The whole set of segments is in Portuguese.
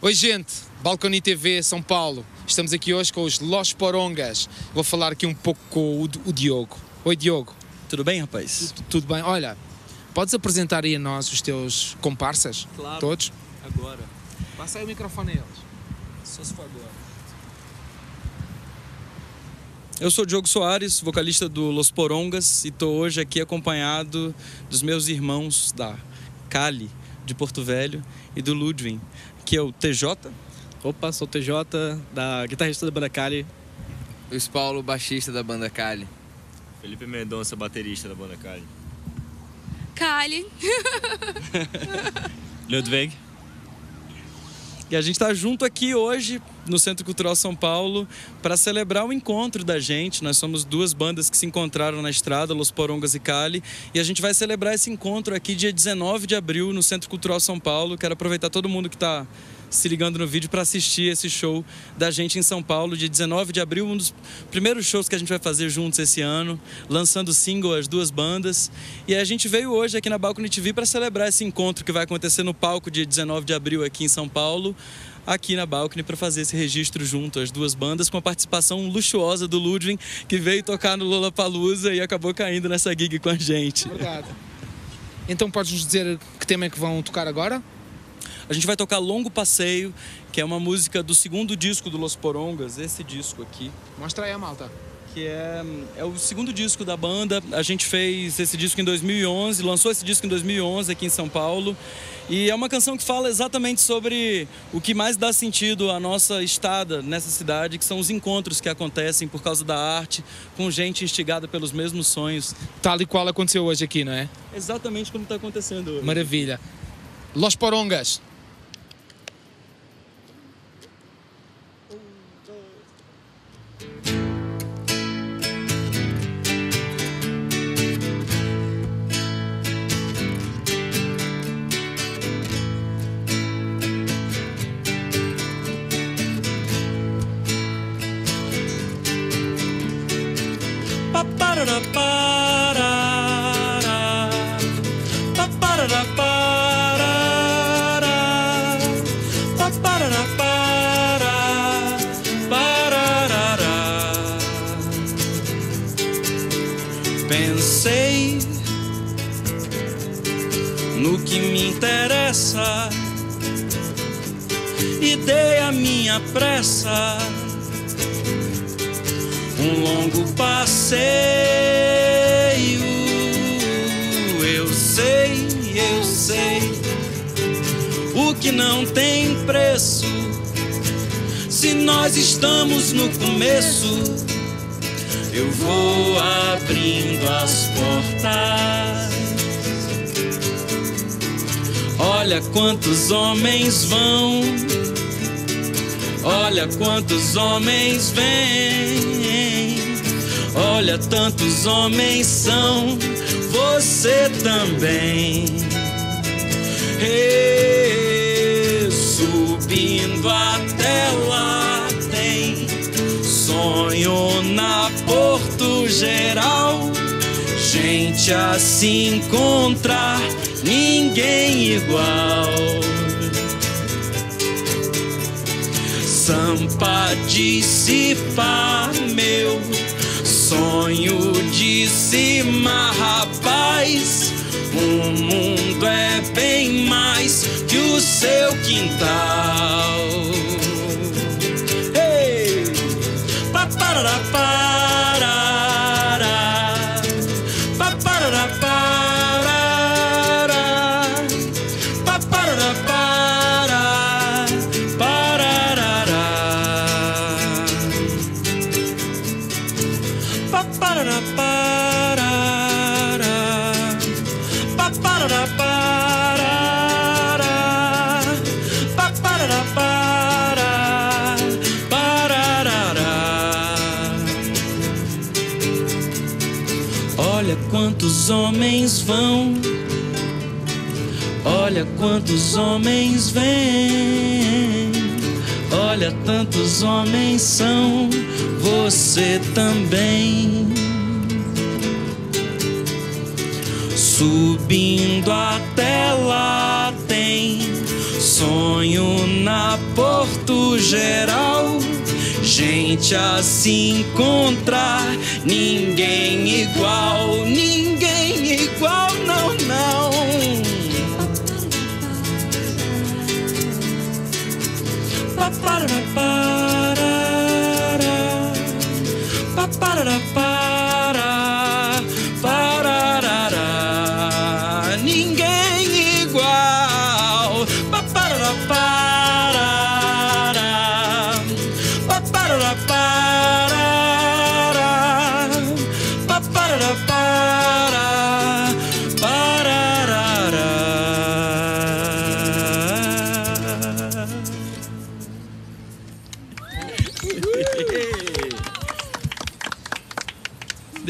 Oi, gente, Balcony TV São Paulo. Estamos aqui hoje com os Los Porongas. Vou falar aqui um pouco com o, o Diogo. Oi, Diogo. Tudo bem, rapaz? Tudo, tudo bem? Olha, podes apresentar aí a nós os teus comparsas? Claro. Todos? Agora. Passa aí o microfone a eles. Só se for agora. Eu sou Diogo Soares, vocalista do Los Porongas, e estou hoje aqui acompanhado dos meus irmãos da Cali, de Porto Velho, e do Ludwig, que é o TJ. Opa, sou o TJ, da guitarrista da banda Cali. Luiz Paulo, baixista da banda Cali. Felipe Mendonça, baterista da banda Cali. Cali. Ludwig. E a gente está junto aqui hoje no Centro Cultural São Paulo para celebrar o encontro da gente. Nós somos duas bandas que se encontraram na estrada, Los Porongas e Cali, e a gente vai celebrar esse encontro aqui dia 19 de abril no Centro Cultural São Paulo. Quero aproveitar todo mundo que está se ligando no vídeo para assistir esse show da gente em São Paulo, dia 19 de abril, um dos primeiros shows que a gente vai fazer juntos esse ano, lançando single as duas bandas. E a gente veio hoje aqui na Balcony TV para celebrar esse encontro que vai acontecer no palco dia 19 de abril aqui em São Paulo aqui na Balcony para fazer esse registro junto às duas bandas com a participação luxuosa do Ludwig que veio tocar no Lollapalooza e acabou caindo nessa gig com a gente. Obrigado. Então podes nos dizer que tema é que vão tocar agora? A gente vai tocar Longo Passeio, que é uma música do segundo disco do Los Porongas, esse disco aqui. Mostra aí a malta. Que é, é o segundo disco da banda. A gente fez esse disco em 2011, lançou esse disco em 2011 aqui em São Paulo. E é uma canção que fala exatamente sobre o que mais dá sentido à nossa estada nessa cidade, que são os encontros que acontecem por causa da arte, com gente instigada pelos mesmos sonhos. Tal e qual aconteceu hoje aqui, não é? Exatamente como está acontecendo hoje. Maravilha. Los Porongas. Pensei no que me interessa. E dei a minha pressa um longo passeio. Eu sei, eu sei o que não tem preço. Se nós estamos no começo, eu vou abrindo as portas. Olha quantos homens vão, olha quantos homens vêm, olha tantos homens são, você também. Subindo até lá tem sonho na Porto Geral. Gente a se encontrar, ninguém igual. Dissipar meu sonho de cima, rapaz. O mundo é bem mais que o seu quintal. Ei! Paparara, parará. Olha quantos homens vão, olha quantos homens vêm, Olha, tantos homens são, você também. Subindo até lá tem sonho na Porto Geral. Gente assim a se encontrar, ninguém igual, ninguém igual.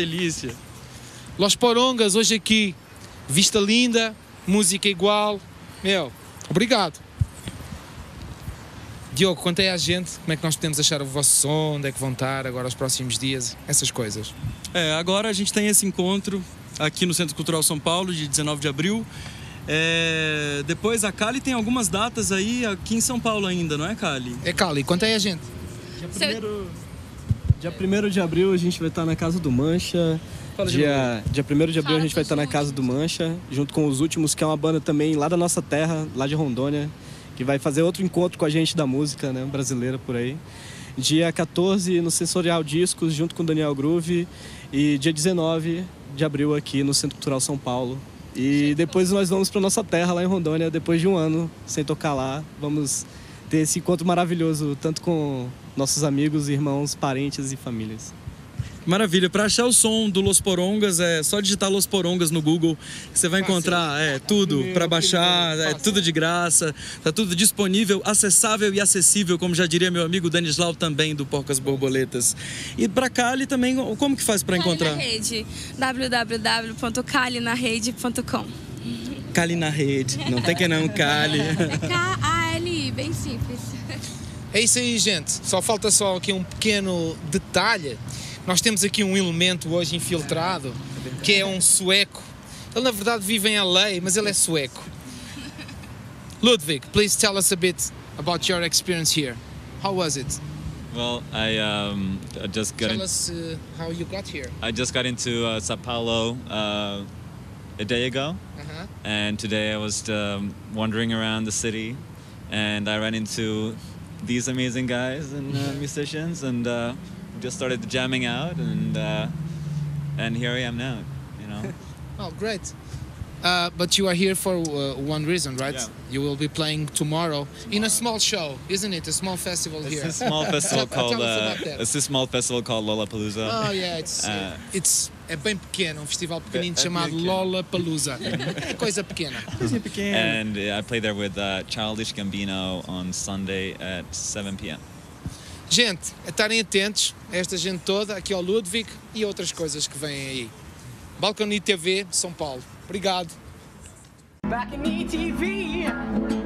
Delícia. Los Porongas, hoje aqui. Vista linda, música igual. Meu, obrigado. Diogo, quanto é a gente, como é que nós podemos achar o vosso som, onde é que vão estar agora os próximos dias, essas coisas. É, agora a gente tem esse encontro aqui no Centro Cultural São Paulo, de 19 de abril. É, depois a Cali tem algumas datas aí aqui em São Paulo ainda, não é, Cali? É Cali, quanto é a gente? Primeiro, dia 1 de abril a gente vai estar na Casa do Mancha. Fala de Dia, dia 1 de abril Fala a gente vai estar na Casa do Mancha, junto com os últimos, que é uma banda também lá da nossa terra, lá de Rondônia, que vai fazer outro encontro com a gente da música né, brasileira por aí. Dia 14 no Sensorial Discos, junto com o Daniel Groove. E dia 19 de abril aqui no Centro Cultural São Paulo. E depois nós vamos para nossa terra lá em Rondônia, depois de um ano sem tocar lá. Vamos ter esse encontro maravilhoso, tanto com nossos amigos, irmãos, parentes e famílias. Maravilha. Para achar o som do Los Porongas é só digitar Los Porongas no Google, que você vai encontrar é tudo para baixar, é tudo de graça, tá tudo disponível, acessável e acessível, como já diria meu amigo Danislau também do Porcas Borboletas. E para Cali também, como que faz para Cali encontrar? na rede. www.calinarede.com Cali na rede. Não tem que não, Cali. É K-A-L-I, bem simples. É isso aí, gente. Só falta só aqui um pequeno detalhe. Nós temos aqui um elemento hoje infiltrado, que é um sueco. Ele, na verdade, vive em LA, mas ele é sueco. Ludwig, please tell us a bit about your experience here. How was it? Well, I um, I just got Tell in, us uh, how you got here. I just got into uh, Sao Paulo uh, a day ago, Uh-huh. and today I was um, wandering around the city, and I ran into these amazing guys and uh, musicians, and uh, just started jamming out, and uh, and here I am now. You know. Oh, great. Uh, but you are here for uh, one reason, right? Yeah. You will be playing tomorrow in a small show, isn't it? A small festival It's here. a small festival called it's a small festival called Lollapalooza. Oh yeah, it's, it's é bem pequeno, um festival pequenino É- é chamado pequeno. Lollapalooza. É coisa pequena. And uh, I played there with uh, Childish Gambino on Sunday at 7 p.m. Gente, a estarem atentos a esta gente toda, aqui ao Ludwig e outras coisas que vêm aí. Balcony TV, São Paulo. Obrigado. Back in ETV.